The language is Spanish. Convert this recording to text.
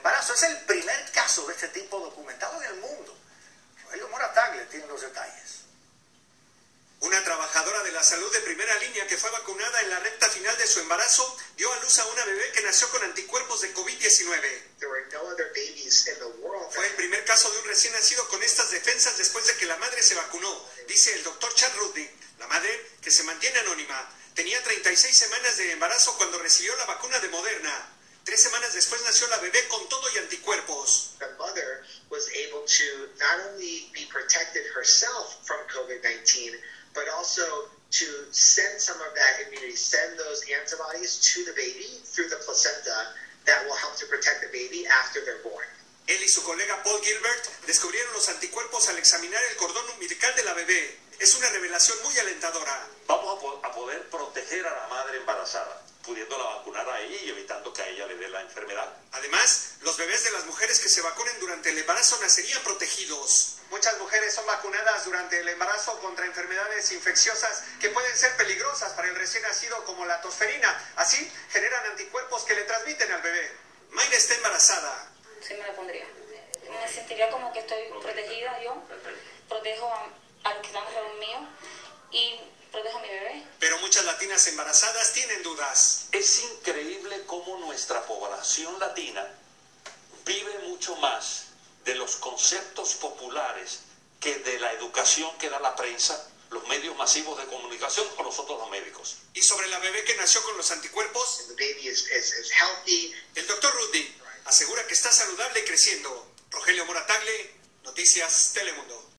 embarazo. Es el primer caso de este tipo documentado en el mundo. Rogelio Morataglia tiene los detalles. Una trabajadora de la salud de primera línea que fue vacunada en la recta final de su embarazo dio a luz a una bebé que nació con anticuerpos de COVID-19. Fue el primer caso de un recién nacido con estas defensas después de que la madre se vacunó, dice el doctor Chad Rudnick. La madre, que se mantiene anónima, tenía 36 semanas de embarazo cuando recibió la vacuna de Moderna. Tres semanas después nació la bebé con todo y anticuerpos. The mother was able to not only be protected herself from COVID-19, but also to send some of that immunity, send those antibodies to the baby through the placenta that will help to protect the baby after they're born. Él y su colega Paul Gilbert descubrieron los anticuerpos al examinar el cordón umbilical de la bebé. Es una revelación muy alentadora. Vamos a, po a poder proteger a la madre embarazada pudiéndola vacunar a ella y evitando que a ella le dé la enfermedad. Además, los bebés de las mujeres que se vacunen durante el embarazo nacerían protegidos. Muchas mujeres son vacunadas durante el embarazo contra enfermedades infecciosas que pueden ser peligrosas para el recién nacido como la tosferina. Así, generan anticuerpos que le transmiten al bebé. Mayra está embarazada. Sí, me la pondría. Me sentiría como que estoy protegida yo. Protejo a, los que están alrededor mío y protejo a mi bebé. Pero muchas latinas embarazadas tienen dudas. Es increíble cómo nuestra población latina vive mucho más de los conceptos populares que de la educación que da la prensa, los medios masivos de comunicación o nosotros los médicos. Y sobre la bebé que nació con los anticuerpos, The baby is, is, is healthy. el doctor Rudy asegura que está saludable y creciendo. Rogelio Moratagle, Noticias Telemundo.